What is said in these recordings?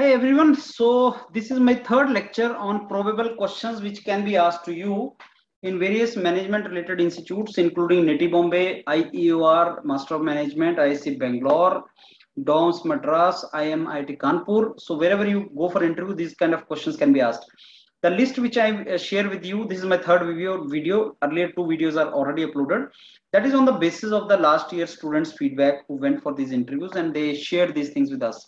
Hi everyone. So this is my third lecture on probable questions which can be asked to you in various management related institutes including NITIE Bombay, IEOR, Master of Management, IISc Bangalore, DOMS Madras, IMIT Kanpur. So wherever you go for interview, these kind of questions can be asked. The list which I uh, share with you, this is my third video. Video earlier two videos are already uploaded. That is on the basis of the last year students' feedback who went for these interviews and they shared these things with us.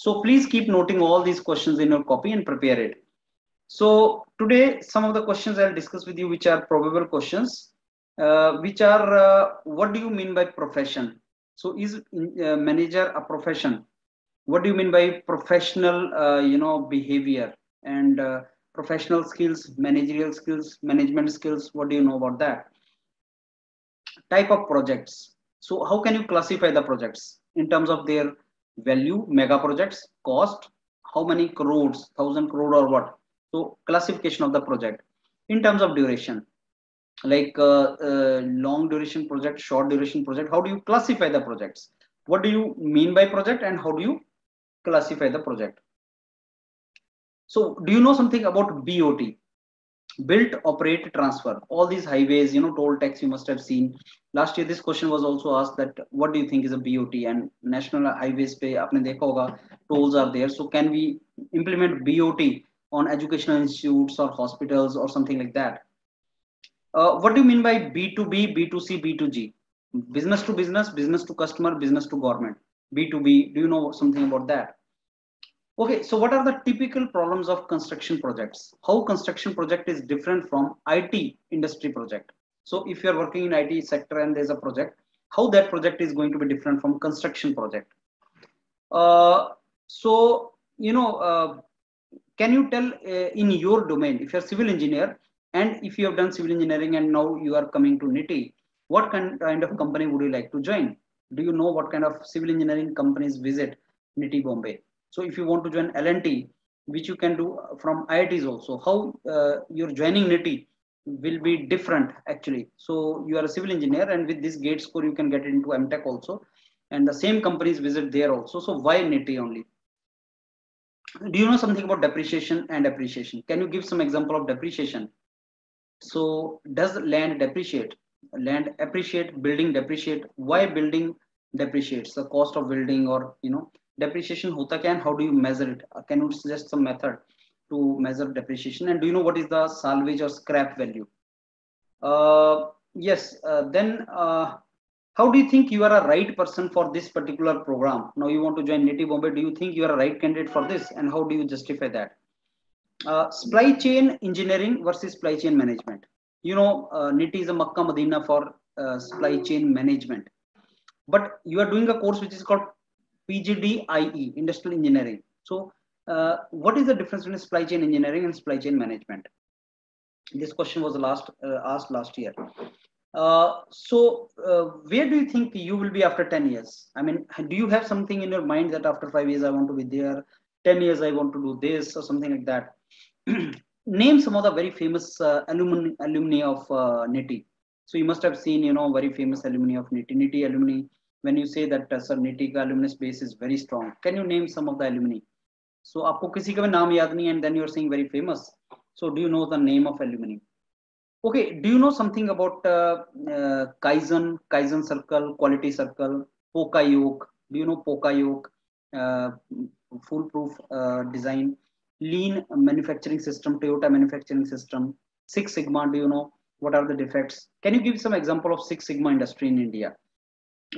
So please keep noting all these questions in your copy and prepare it. So today, some of the questions I'll discuss with you, which are probable questions, uh, which are, uh, what do you mean by profession? So is uh, manager a profession? What do you mean by professional, uh, you know, behavior and uh, professional skills, managerial skills, management skills? What do you know about that? Type of projects. So how can you classify the projects in terms of their value mega projects cost how many crores thousand crore or what. So classification of the project. In terms of duration like uh, uh, long duration project short duration project how do you classify the projects? What do you mean by project and how do you classify the project? So do you know something about bot built operate transfer. All these highways you know toll tax you must have seen. Last year this question was also asked that what do you think is a bot and national highways pe aapne dekha hoga tolls are there. So can we implement bot on educational institutes or hospitals or something like that? Uh, what do you mean by b2b b2c b2g business to business business to customer business to government. B2b do you know something about that Okay, so what are the typical problems of construction projects? How construction project is different from IT industry project? So if you're working in IT sector and there's a project, how that project is going to be different from construction project? Uh, so, you know, uh, can you tell uh, in your domain, if you're civil engineer and if you have done civil engineering and now you are coming to NITIE, what kind of company would you like to join? Do you know what kind of civil engineering companies visit NITIE Bombay? So if you want to join L&T, which you can do from IITs also, how uh, you're joining NITIE will be different actually. So you are a civil engineer and with this gate score, you can get into MTech also. And the same companies visit there also. So why NITIE only? Do you know something about depreciation and appreciation? Can you give some example of depreciation? So does land depreciate? Land appreciate, building depreciate. Why building depreciates? The cost of building or, you know, depreciation hota kya and how do you measure it? Uh, can you suggest some method to measure depreciation? And do you know what is the salvage or scrap value? Uh, yes uh, then uh, how do you think you are a right person for this particular program? Now you want to join NITIE Bombay. Do you think you are a right candidate for this? And how do you justify that? Uh, supply chain engineering versus supply chain management. You know uh, NITIE is a Makkah Medina for supply chain management. But you are doing a course which is called PGDIE, Industrial Engineering. So uh, what is the difference between supply chain engineering and supply chain management? This question was last uh, asked last year. Uh, so uh, where do you think you will be after 10 years? I mean, do you have something in your mind that after five years I want to be there, 10 years I want to do this or something like that? Name some of the very famous uh, alumni, alumni of uh, NITIE. So you must have seen, you know, very famous alumni of NITIE. NITIE alumni when you say that uh, sir NITIE alumnus base is very strong can you name some of the alumni? So aapko kisi ka naam yaad nahi and then you are saying very famous. So do you know the name of alumni? Okay do you know something about uh, uh, kaizen kaizen circle quality circle poka yoke? Do you know poka yoke? Uh, foolproof uh, design. Lean manufacturing system toyota manufacturing system. Six sigma do you know? What are the defects? Can you give some example of six sigma industry in india?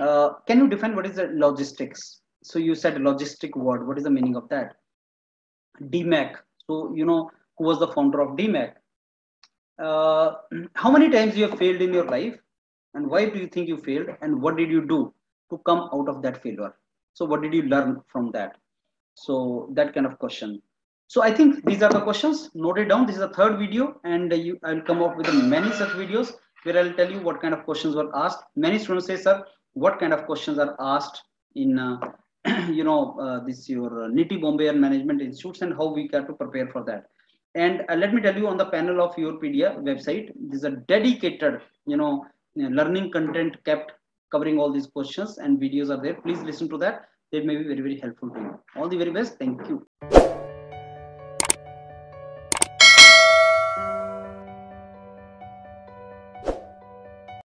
Uh, can you define what is the logistics? So you said logistic word. What is the meaning of that? DMAIC. So you know who was the founder of DMAIC. Uh, how many times you have failed in your life, and why do you think you failed, and what did you do to come out of that failure? So what did you learn from that? So that kind of question. So I think these are the questions. Note it down. This is the third video, and you, I'll come up with many such videos where I'll tell you what kind of questions were asked. Many students say, sir, what kind of questions are asked in uh, you know uh, this your uh, NITIE Bombay and management institutes and how we have to prepare for that. And let me tell you on the panel of YourPedia website, this is a dedicated you know learning content kept covering all these questions and videos are there. Please listen to that. They may be very very helpful to you. All the very best. Thank you.